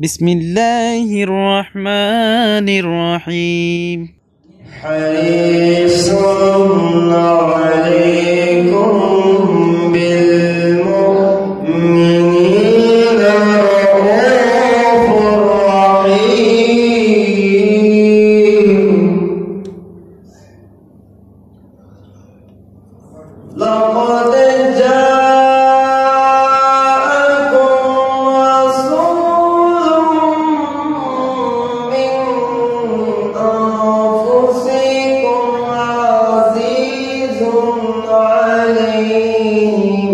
بسم الله الرحمن الرحيم حريص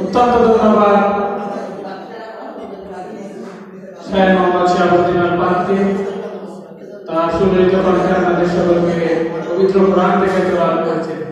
অত্যন্ত ধন্যবাদ শাহের মোহাম্মদ শাহাবুদ্দিন আল পান্তি তার পবিত্র কোরআন থেকে